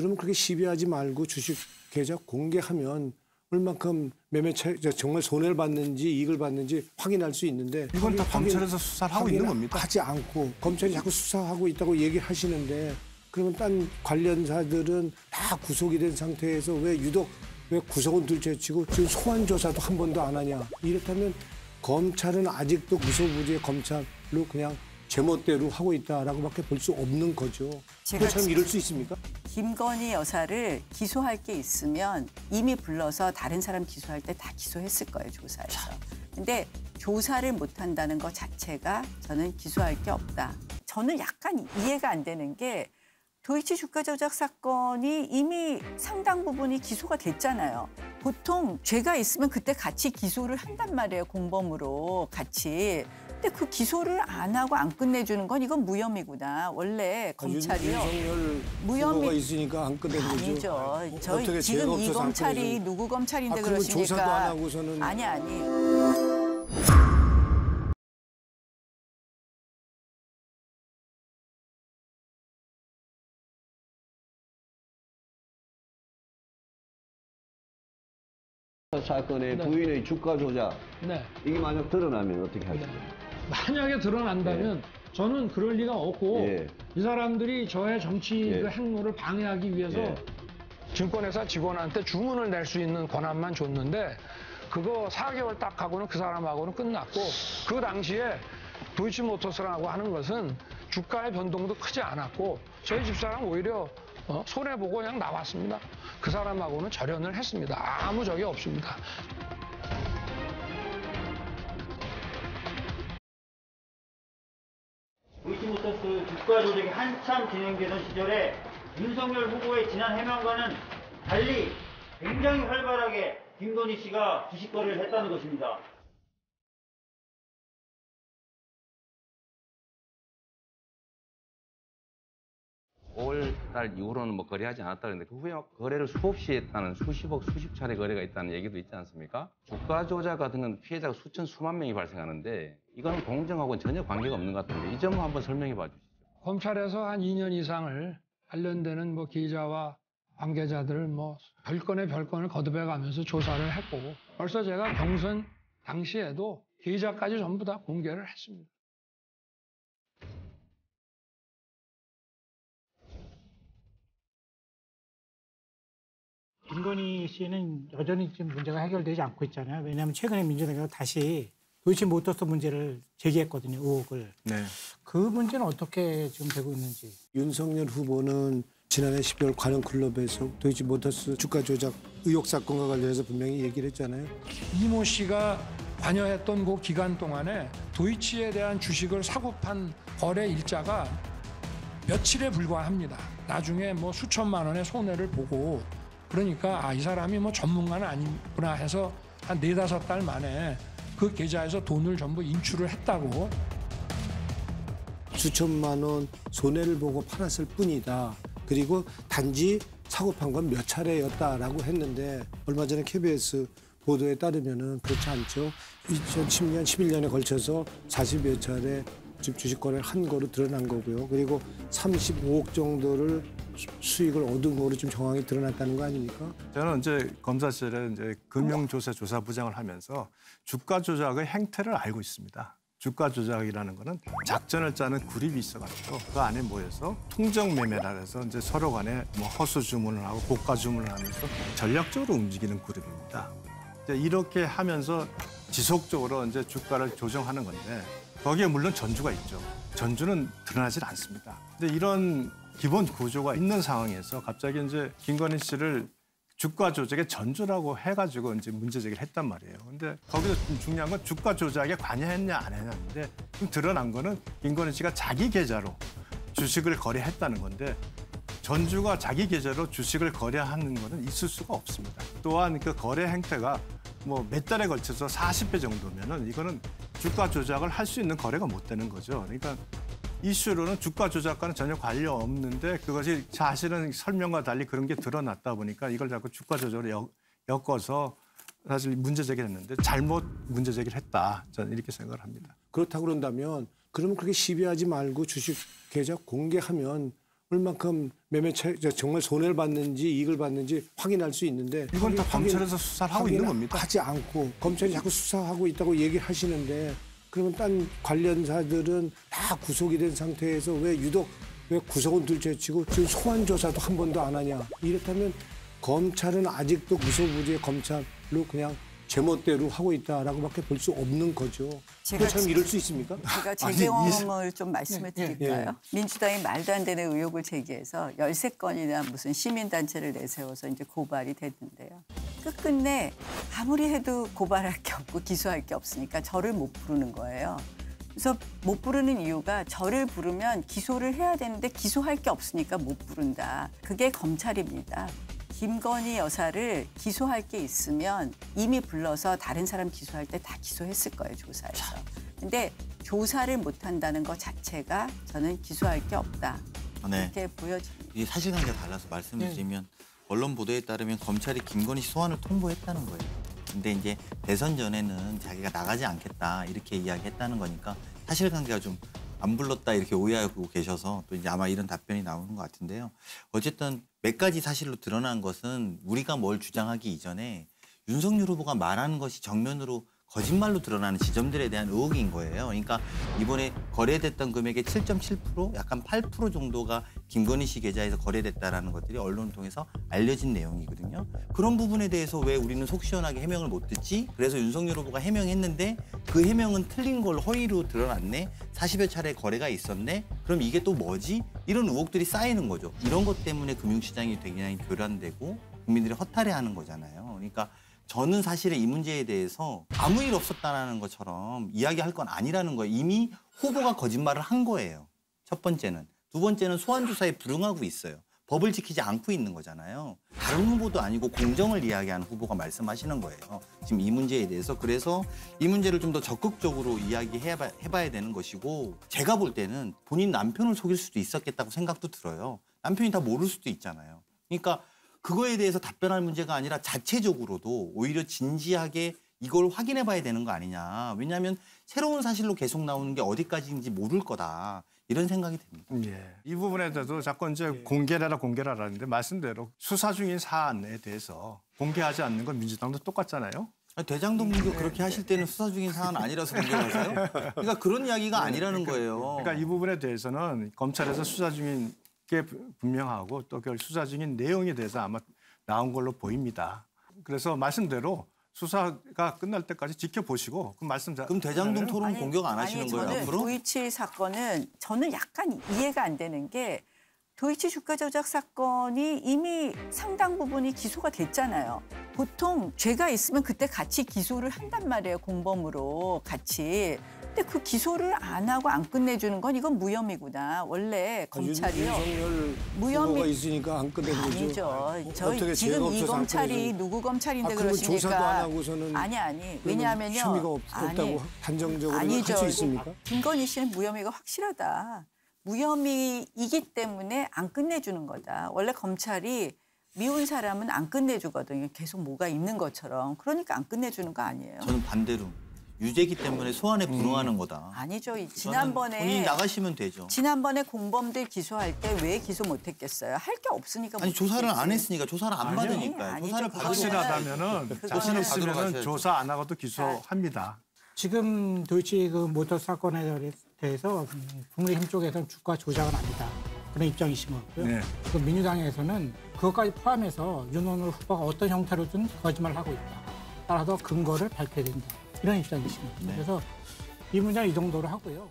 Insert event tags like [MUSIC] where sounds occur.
그러면 그렇게 시비하지 말고 주식 계좌 공개하면 얼만큼 매매 차 정말 손해를 받는지 이익을 받는지 확인할 수 있는데 이건 다 검찰에서 수사를 하고 있는 겁니다. 하지 않고 검찰이 자꾸 수사하고 있다고 얘기를 하시는데 그러면 딴 관련사들은 다 구속이 된 상태에서 왜 유독 왜 구속은 둘째치고 지금 소환 조사도 한 번도 안 하냐 이렇다면 검찰은 아직도 무소부지의 검찰로 그냥 제멋대로 하고 있다라고밖에 볼 수 없는 거죠. 제가 지- 이럴 수 있습니까? 김건희 여사를 기소할 게 있으면 이미 불러서 다른 사람 기소할 때 다 기소했을 거예요 조사에서. 근데 조사를 못 한다는 것 자체가 저는 기소할 게 없다. 저는 약간 이해가 안 되는 게 도이치 주가 조작 사건이 이미 상당 부분이 기소가 됐잖아요. 보통 죄가 있으면 그때 같이 기소를 한단 말이에요 공범으로 같이. 근데 그 기소를 안 하고 안 끝내주는 건 이건 무혐의구나. 원래 검찰이요. 아, 윤석열 무혐의- 후보가 있으니까 안 끝내는 거죠. 아니죠. 저희 지금 이 검찰이? 누구 검찰인데 아, 그러면 그러시니까. 조사도 안 하고서는 아니 아니. 사건의 부인의 주가 조작 네. 이게 만약 드러나면 어떻게 하십니까? 만약에 드러난다면 저는 그럴 리가 없고 예. 이 사람들이 저의 정치 예. 그 행로를 방해하기 위해서 예. 증권회사 직원한테 주문을 낼 수 있는 권한만 줬는데 그거 4개월 딱 하고는 그 사람하고는 끝났고 그 당시에 도이치모터스라고 하는 것은 주가의 변동도 크지 않았고 저희 집사람 오히려 어, 손해보고 그냥 나왔습니다. 그 사람하고는 절연을 했습니다. 아무 적이 없습니다. 조작이 한참 진행되던 시절에 윤석열 후보의 지난 해명과는 달리 굉장히 활발하게 김건희 씨가 주식 거래를 했다는 것입니다. 5월 달 이후로는 뭐 거래하지 않았다 그랬는데 그 후에 막 거래를 수없이 했다는 수십억 수십 차례 거래가 있다는 얘기도 있지 않습니까? 주가 조작 같은 건 피해자가 수천 수만 명이 발생하는데 이거는 공정하고는 전혀 관계가 없는 것 같은데 이 점을 한번 설명해 봐 주시죠. 검찰에서 한 2년 이상을 관련되는 뭐 기자와 관계자들을 뭐 별건의 별건을 거듭해 가면서 조사를 했고 벌써 제가 경선 당시에도 기자까지 전부 다 공개를 했습니다. 김건희 씨는 여전히 지금 문제가 해결되지 않고 있잖아요. 왜냐하면 최근에 민주당이 다시 도이치모터스 문제를 제기했거든요. 의혹을. 네. 그 문제는 어떻게 지금 되고 있는지. 윤석열 후보는 지난해 12월 관영 클럽에서 도이치 모터스 주가 조작 의혹 사건과 관련해서 분명히 얘기를 했잖아요. 이모 씨가 관여했던 그 기간 동안에 도이치에 대한 주식을 사고 판 거래 일자가 며칠에 불과합니다. 나중에 뭐 수천만 원의 손해를 보고 그러니까 아, 이 사람이 뭐 전문가는 아니구나 해서 한 네다섯 달 만에 그 계좌에서 돈을 전부 인출을 했다고 수천만 원 손해를 보고 팔았을 뿐이다. 그리고 단지 사고 판 건 몇 차례였다라고 했는데 얼마 전에 KBS 보도에 따르면은 그렇지 않죠. 2010년, 11년에 걸쳐서 40여 차례 주- 주식 거래를 한 거로 드러난 거고요. 그리고 35억 정도를 수- 수익을 얻은 거로 좀 정황이 드러났다는 거 아닙니까? 저는 이제 검사실에 이제 금융조사 조사부장을 하면서 주가 조작의 행태를 알고 있습니다. 주가 조작이라는 거는 작전을 짜는 그룹이 있어가지고 그 안에 모여서 통정 매매라 해서 이제 서로 간에 뭐 허수 주문을 하고 고가 주문을 하면서 전략적으로 움직이는 그룹입니다. 이제 이렇게 하면서 지속적으로 이제 주가를 조정하는 건데 거기에 물론 전주가 있죠. 전주는 드러나질 않습니다. 근데 이런 기본 구조가 있는 상황에서 갑자기 이제 김건희 씨를 주가 조작의 전주라고 해가지고 이제 문제 제기를 했단 말이에요. 근데 거기서 좀 중요한 건 주가 조작에 관여했냐 안 했냐인데 지금 드러난 거는 김건희 씨가 자기 계좌로 주식을 거래했다는 건데 전주가 자기 계좌로 주식을 거래하는 거는 있을 수가 없습니다. 또한 그 거래 행태가 뭐 몇 달에 걸쳐서 40배 정도면은 이거는 주가 조작을 할 수 있는 거래가 못 되는 거죠. 그러니까 이슈로는 주가 조작과는 전혀 관련 없는데 그것이 사실은 설명과 달리 그런 게 드러났다 보니까 이걸 자꾸 주가 엮- 엮어서 사실 문제 제기를 했는데 잘못 문제 제기를 했다. 저는 이렇게 생각을 합니다. 그렇다고 그런다면 그러면 그렇게 시비하지 말고 주식 계좌 공개하면 얼만큼 매매차 저 정말 손해를 받는지 이익을 받는지 확인할 수 있는데 이건 다 검찰에서 수사를 하고 있는 겁니다. 하지 않고 검찰이 자꾸 수사하고 있다고 얘기를 하시는데 그러면 딴 관련사들은 다 구속이 된 상태에서 왜 유독 왜 구속은 둘째치고 지금 소환 조사도 한 번도 안 하냐 이렇다면 검찰은 아직도 무소부지의 검찰로 그냥 제멋대로 하고 있다라고밖에 볼 수 없는 거죠. 제가 그처럼 이럴 수 있습니까? 제가 제 경험을 좀 말씀을 예, 예. 드릴까요? 민주당이 말도 안 되는 의혹을 제기해서 13건이나 무슨 시민단체를 내세워서 이제 고발이 됐는데요. 끝끝내 아무리 해도 고발할 게 없고 기소할 게 없으니까 저를 못 부르는 거예요. 그래서 못 부르는 이유가 저를 부르면 기소를 해야 되는데 기소할 게 없으니까 못 부른다. 그게 검찰입니다. 김건희 여사를 기소할 게 있으면 이미 불러서 다른 사람 기소할 때 다 기소했을 거예요, 조사에서. 근데 조사를 못 한다는 것 자체가 저는 기소할 게 없다. 네. 이렇게 보여집니다. 이게 사실관계가 달라서 말씀드리면 언론 보도에 따르면 검찰이 김건희 씨 소환을 통보했다는 거예요. 근데 이제 대선 전에는 자기가 나가지 않겠다 이렇게 이야기했다는 거니까 사실관계가 좀 안 불렀다 이렇게 오해하고 계셔서 또 이제 아마 이런 답변이 나오는 것 같은데요. 어쨌든 몇 가지 사실로 드러난 것은 우리가 뭘 주장하기 이전에 윤석열 후보가 말하는 것이 정면으로 거짓말로 드러나는 지점들에 대한 의혹인 거예요. 그러니까 이번에 거래됐던 금액의 7.7% 약간 8% 정도가 김건희 씨 계좌에서 거래됐다라는 것들이 언론을 통해서 알려진 내용이거든요. 그런 부분에 대해서 왜 우리는 속 시원하게 해명을 못 듣지? 그래서 윤석열 후보가 해명했는데 그 해명은 틀린 걸 허위로 드러났네. 40여 차례 거래가 있었네. 그럼 이게 또 뭐지? 이런 의혹들이 쌓이는 거죠. 이런 것 때문에 금융시장이 굉장히 교란되고 국민들이 허탈해하는 거잖아요. 그러니까 저는 사실은 이 문제에 대해서 아무 일 없었다라는 것처럼 이야기할 건 아니라는 거예요. 이미 후보가 거짓말을 한 거예요. 첫 번째는. 두 번째는 소환 조사에 불응하고 있어요. 법을 지키지 않고 있는 거잖아요. 다른 후보도 아니고 공정을 이야기하는 후보가 말씀하시는 거예요. 지금 이 문제에 대해서 그래서 이 문제를 좀 더 적극적으로 이야기해봐 해봐야 되는 것이고 제가 볼 때는 본인 남편을 속일 수도 있었겠다고 생각도 들어요. 남편이 다 모를 수도 있잖아요. 그러니까 그거에 대해서 답변할 문제가 아니라 자체적으로도 오히려 진지하게 이걸 확인해 봐야 되는 거 아니냐. 왜냐하면 새로운 사실로 계속 나오는 게 어디까지인지 모를 거다. 이런 생각이 듭니다. 예. 이 부분에 대해서 자꾸 이제 공개라라 공개라라 하는데 말씀대로 수사 중인 사안에 대해서 공개하지 않는 건 민주당도 똑같잖아요. 아니, 대장동님도 그렇게 하실 때는 수사 중인 사안 아니라서 공개하세요? [LAUGHS] 그러니까 그런 이야기가 아니라는 거예요. 그러니까 이 부분에 대해서는 검찰에서 수사 중인 게 분명하고 또 그 수사 중인 내용에 대해서 아마 나온 걸로 보입니다. 그래서 말씀대로 수사가 끝날 때까지 지켜보시고 그 말씀 자- 그럼 대장동 토론 아니, 공격 안 하시는 아니, 거예요 저는 앞으로? 도이치 사건은 저는 약간 이해가 안 되는 게 도이치 주가 조작 사건이 이미 상당 부분이 기소가 됐잖아요. 보통 죄가 있으면 그때 같이 기소를 한단 말이에요. 공범으로 같이. 근데 그 기소를 안 하고 안 끝내주는 건 이건 무혐의구나. 원래 검찰이요. 윤석열 무혐의- 있으니까 안 끝낸 거죠. 아니죠. 저희 지금 이 검찰이? 누구 검찰인데 아, 그러면 그러시니까 조사도 안 하고서는 아니 아니 왜냐하면요 혐의가 없, 아니, 없다고 단정적으로 할 아니죠. 수 있습니까? 김건희 씨는 무혐의가 확실하다. 무혐의이기 때문에 안 끝내주는 거다. 원래 검찰이 미운 사람은 안 끝내주거든요. 계속 뭐가 있는 것처럼. 그러니까 안 끝내주는 거 아니에요. 저는 반대로 유죄기 때문에 소환에 불응하는 거다. 아니죠. 이 저는 본인이 지난번에 나가시면 되죠. 지난번에 공범들 기소할 때 왜 기소 못했겠어요? 할 게 없으니까 아니 조사를 안 못했겠지. 했으니까 조사를 안 아니요. 받으니까요. 아니죠. 조사를 받으면 확실하다면은 자신 있으면 가셔야죠. 조사 안 하고도 기소합니다. 지금 도이치 그 모터 사건에 대해서 국민의힘 쪽에서는 주가 조작은 아니다. 그런 입장이신 것 같고요. 네. 그 민주당에서는 그것까지 포함해서 윤석열 후보가 어떤 형태로든 거짓말을 하고 있다. 따라서 근거를 밝혀야 된다. 이런 것 같아요. 그래서 이 문제는 이 정도로 하고요.